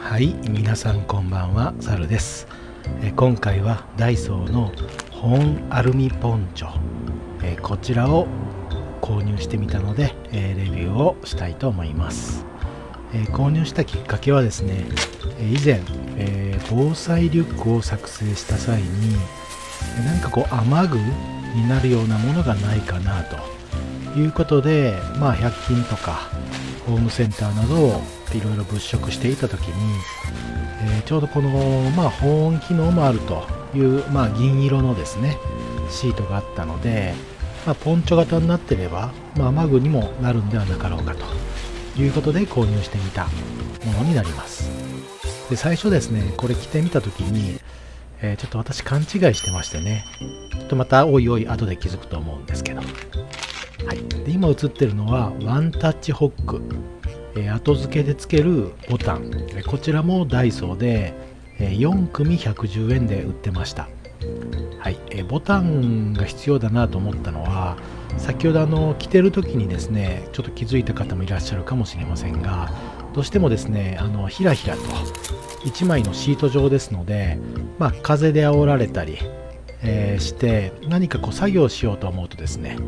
はい皆さんこんばんはサルです。え今回はダイソーの保温アルミポンチョえこちらを購入してみたので、えレビューをしたいと思います、え購入したきっかけはですね以前、え防災リュックを作成した際に何かこう雨具になるようなものがないかなということでまあ100均とかホームセンターなどをいろいろ物色していた時に、えー、ちょうどこの、まあ、保温機能もあるという、まあ、銀色のですねシートがあったので、まあ、ポンチョ型になってれば、まあ、雨具にもなるんではなかろうかということで購入してみたものになります。で最初ですねこれ着てみた時に、えー、ちょっと私勘違いしてましてねちょっとまたおいおい後で気づくと思うんですけど。はい、で今映ってるのはワンタッチホック、え、後付けでつけるボタン、えこちらもダイソーで、え、4組110円で売ってました、はい。え、ボタンが必要だなと思ったのは先ほどあの着てる時にですねちょっと気づいた方もいらっしゃるかもしれませんがどうしてもですねあのひらひらと1枚のシート状ですので、まあ、風で煽られたり、えー、して何かこう作業しようと思うとですね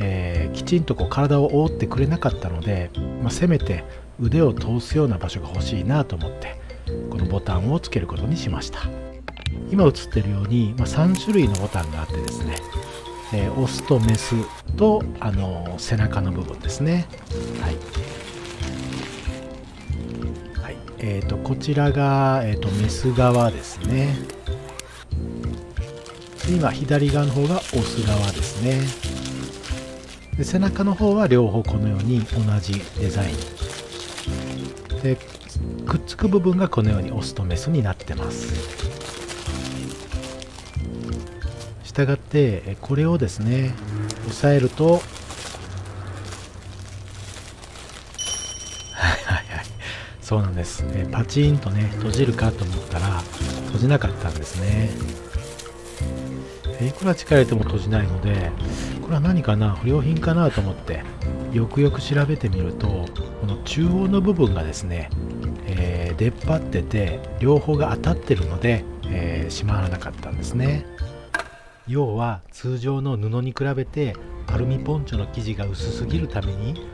えー、きちんとこう体を覆ってくれなかったので、まあ、せめて腕を通すような場所が欲しいなと思ってこのボタンをつけることにしました。今映ってるように、まあ、3種類のボタンがあってですね、えー、オスとメスと、あのー、背中の部分ですね。はい、はい。えーと、こちらが、えーと、メス側ですね。今左側の方がオス側ですね。で背中の方は両方このように同じデザイン。でくっつく部分がこのようにオスとメスになってます。したがってこれをですね押さえるとはいはいはい。そうなんです、パチンとね閉じるかと思ったら閉じなかったんですね。いくら力入れても閉じないのでこれは何かな？不良品かな？と思ってよくよく調べてみるとこの中央の部分がですね、えー、出っ張ってて両方が当たってるので、えー、閉まらなかったんですね。要は通常の布に比べてアルミポンチョの生地が薄すぎるために、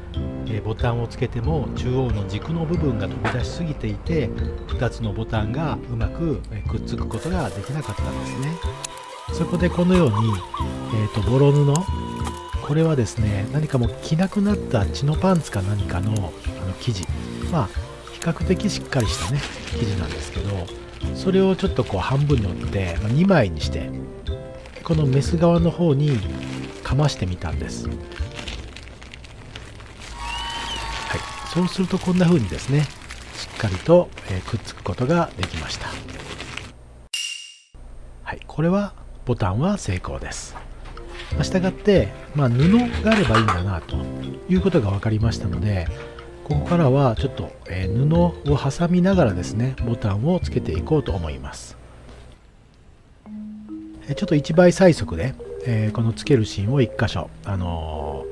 え、ボタンをつけても中央の軸の部分が飛び出しすぎていて2つのボタンがうまくくっつくことができなかったんですね。そこでこのように、えーと、ボロ布これはですね何かもう着なくなった血のパンツか何かのあの生地。まあ比較的しっかりしたね生地なんですけどそれをちょっとこう半分に折って、まあ、2枚にしてこのメス側の方にかましてみたんです。はい。そうするとこんな風にですねしっかりと、えー、くっつくことができました。はい。これはボタンは成功です。したがって、まあ、布があればいいんだなということが分かりましたので、ここからはちょっと、え、布を挟みながらですね、ボタンをつけていこうと思います。えちょっと1倍最速で、えー、このつけるシーンを1箇所、あの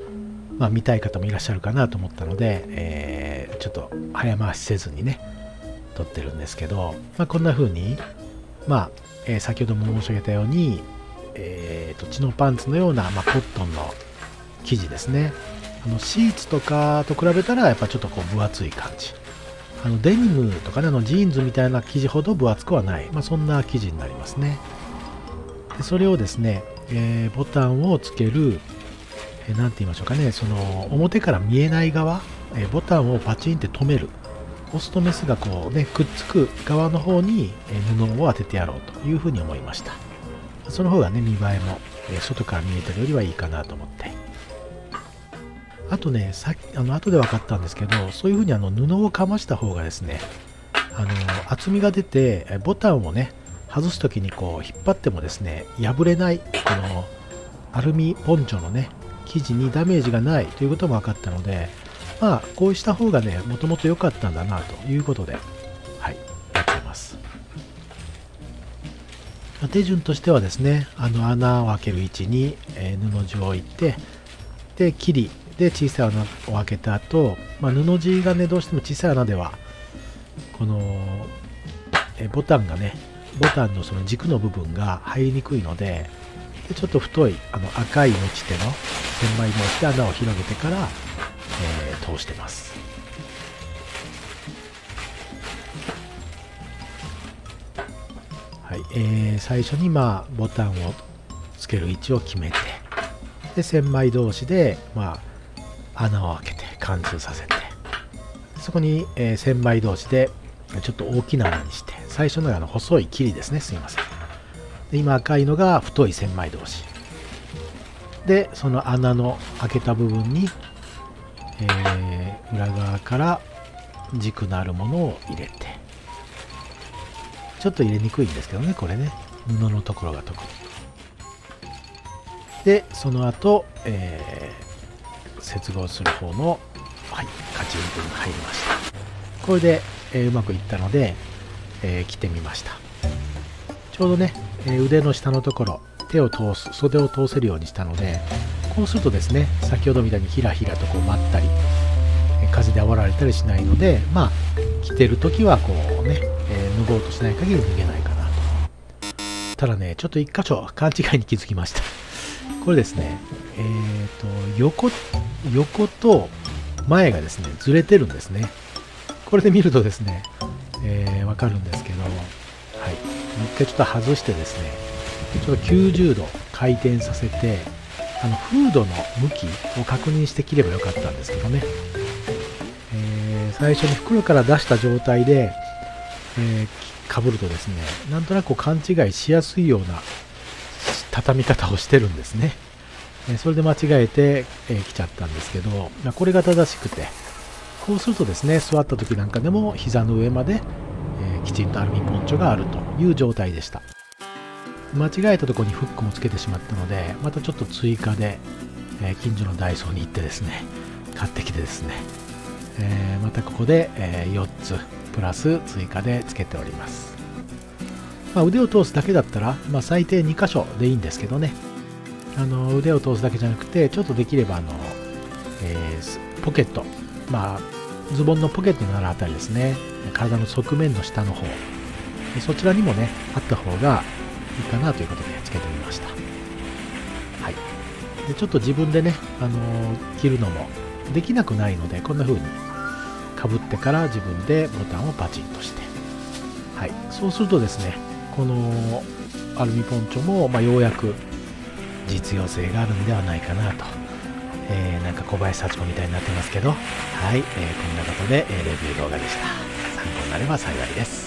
ー、まあ、見たい方もいらっしゃるかなと思ったので、えちょっと早回しせずにね、撮ってるんですけど、まあ、こんな風に、まあ、えー、先ほども申し上げたように、えーと、血のパンツのような、まあ、コットンの生地ですね。あのシーツとかと比べたらやっぱちょっとこう分厚い感じ。あのデニムとかねあのジーンズみたいな生地ほど分厚くはない、まあ、そんな生地になりますね。でそれをですね、えー、ボタンをつける何、えー、て言いましょうかね。その表から見えない側、えー、ボタンをパチンって止める。オスとメスがこうねくっつく側の方に布を当ててやろうというふうに思いました。その方がね見栄えもえ外から見えてるよりはいいかなと思って。あとねさっきあの後で分かったんですけどそういうふうにあの布をかました方がですねあの厚みが出てボタンをね外す時にこう引っ張ってもですね破れないこのアルミポンチョのね生地にダメージがないということも分かったのでまあ、こうした方がね、もともと良かったんだなということで、はい、手順としてはですね、あの穴を開ける位置に、え、布地を置いて、で、切りで小さい穴を開けた後、まあ、布地がね、どうしても小さい穴では、このえボタンがねボタンのその軸の部分が入りにくいのででちょっと太いあの赤い持ち手の千枚通しで穴を広げてから、えー、通してます。はい、えー、最初にまあボタンをつける位置を決めてで千枚同士でまあ穴を開けて貫通させてそこに、えー、千枚同士でちょっと大きな穴にして最初のあの細い霧ですね。すいません。で今赤いのが太い千枚同士。でその穴の開けた部分に、えー、裏側から軸のあるものを入れてちょっと入れにくいんですけどねこれね。布のところが特に。でその後、えー、接合する方のはいカチンと入りました。これで、えー、うまくいったので、えー、着てみました。ちょうどねえ腕の下のところ手を通す袖を通せるようにしたのでこうするとですね先ほどみたいにひらひらとこう舞ったり風で煽られたりしないのでまあ着てる時はこうね、えー、としない限り脱げないかなと。ただねちょっと一箇所勘違いに気づきました。これですね。えっ、ー、と横横と前がですねずれてるんですね。これで見るとですね、えー、わかるんですけどはい。一回ちょっと外してですねちょっと90度回転させてあのフードの向きを確認して切ればよかったんですけどね、えー、最初に袋から出した状態で、えー、かぶるとですねなんとなく勘違いしやすいような畳み方をしてるんですね、え、それで間違えて、えー、来ちゃったんですけど、まあ、これが正しくてこうするとですね座った時なんかでも膝の上までえきちんとアルミポンチョがあるという状態でした。間違えたとこにフックもつけてしまったのでまたちょっと追加で、えー、近所のダイソーに行ってですね買ってきてですね、え、またここで、え、4つプラス追加でつけております、まあ、腕を通すだけだったら、まあ、最低2箇所でいいんですけどね。あの腕を通すだけじゃなくてちょっとできればあの、えー、ポケット。まあズボンのポケットになるあたりですね。体の側面の下の方。そちらにもねあった方がいいかなということでつけてみました。はい。でちょっと自分でね、あのー、着るのもできなくないのでこんな風にかぶってから自分でボタンをパチンとして。はい。そうするとですねこのアルミポンチョも、まあ、ようやく実用性があるんではないかなと。えー、なんか小林幸子みたいになってますけど、はい、えー、こんなことで、え、レビュー動画でした。参考になれば幸いです。